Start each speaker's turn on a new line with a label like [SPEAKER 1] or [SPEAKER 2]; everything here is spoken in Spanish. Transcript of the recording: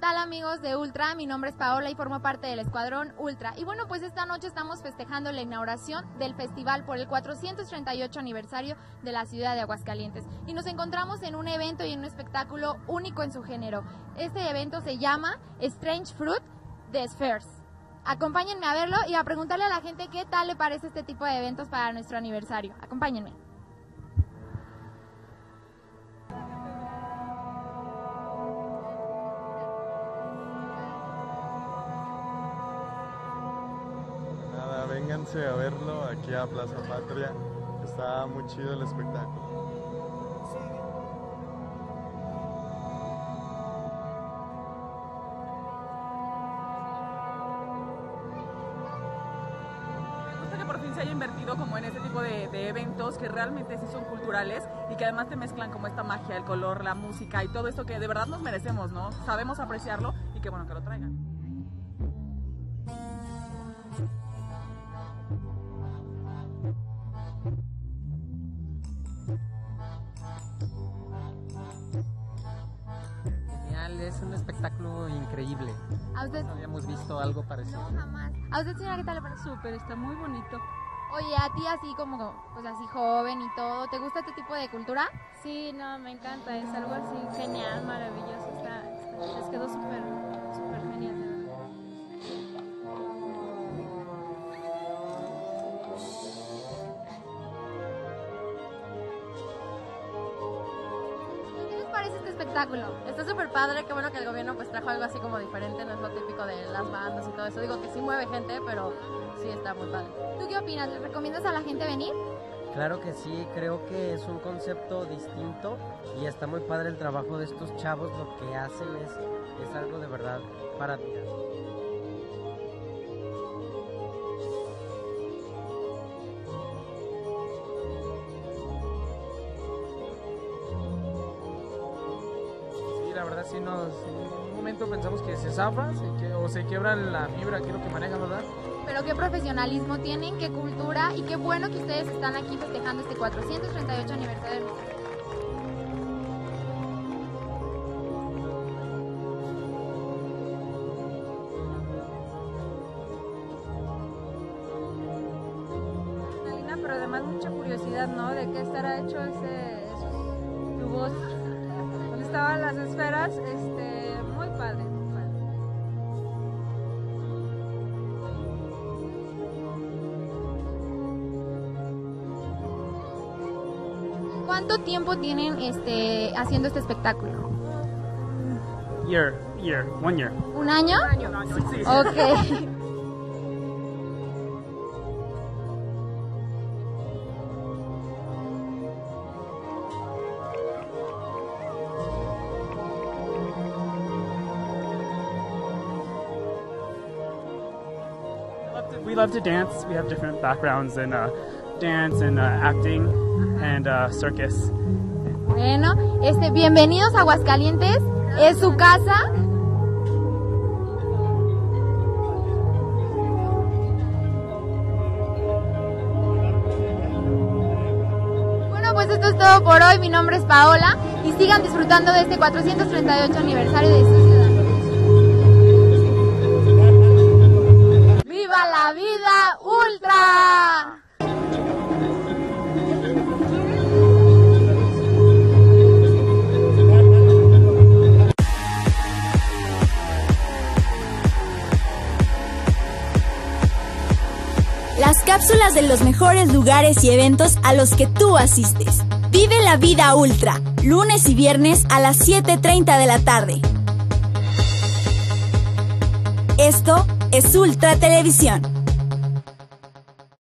[SPEAKER 1] tal amigos de Ultra? Mi nombre es Paola y formo parte del Escuadrón Ultra. Y bueno, pues esta noche estamos festejando la inauguración del festival por el 438 aniversario de la ciudad de Aguascalientes. Y nos encontramos en un evento y en un espectáculo único en su género. Este evento se llama Strange Fruit The Spheres. Acompáñenme a verlo y a preguntarle a la gente qué tal le parece este tipo de eventos para nuestro aniversario. Acompáñenme.
[SPEAKER 2] Vénganse a verlo aquí a Plaza Patria. Está muy chido el espectáculo.
[SPEAKER 3] Que se haya invertido como en ese tipo de, de eventos que realmente sí son culturales y que además te mezclan como esta magia, el color, la música y todo esto que de verdad nos merecemos, ¿no? Sabemos apreciarlo y qué bueno que lo traigan.
[SPEAKER 4] Es un espectáculo increíble.
[SPEAKER 1] A usted,
[SPEAKER 4] No habíamos visto algo parecido.
[SPEAKER 1] no, jamás. A usted, señora, ¿qué tal le parece?
[SPEAKER 5] Súper, está muy bonito.
[SPEAKER 1] Oye, a ti así como, pues así joven y todo, ¿te gusta este tipo de cultura?
[SPEAKER 5] Sí, no, me encanta, es algo así genial, maravilloso, está, está- les quedó súper, súper genial.
[SPEAKER 6] Está súper padre, qué bueno que el gobierno pues trajo algo así como diferente, no es lo típico de las bandas y todo eso. Digo que sí mueve gente, pero sí está muy padre.
[SPEAKER 1] ¿Tú qué opinas? ¿Le recomiendas a la gente venir?
[SPEAKER 4] Claro que sí, creo que es un concepto distinto y está muy padre el trabajo de estos chavos. Lo que hacen es, es algo de verdad para admirar.
[SPEAKER 7] La verdad sí nos... En un momento pensamos que se zafa o se quiebra la fibra, que lo que manejan, ¿verdad?
[SPEAKER 1] Pero qué profesionalismo tienen, qué cultura y qué bueno que ustedes están aquí festejando este 438 aniversario. de nuestra
[SPEAKER 5] Adrenalina, pero además mucha curiosidad, ¿no? De qué estará hecho ese, esos tubos, estaban las esferas, este, muy padre, muy padre.
[SPEAKER 1] ¿Cuánto tiempo tienen este, haciendo este espectáculo?
[SPEAKER 7] Year, year, one year.
[SPEAKER 1] ¿Un año?
[SPEAKER 3] Sí.
[SPEAKER 7] We love to, we love to dance. We have different backgrounds in uh, dance and uh, acting and uh, circus.
[SPEAKER 1] Bueno, este, bienvenidos a Aguascalientes. Es su casa. Bueno, pues esto es todo por hoy. Mi nombre es Paola y sigan disfrutando de este 438 aniversario de su ciudad.
[SPEAKER 8] Las cápsulas de los mejores lugares y eventos a los que tú asistes. Vive la vida ultra, lunes y viernes a las 7.30 de la tarde. Esto es Ultra Televisión.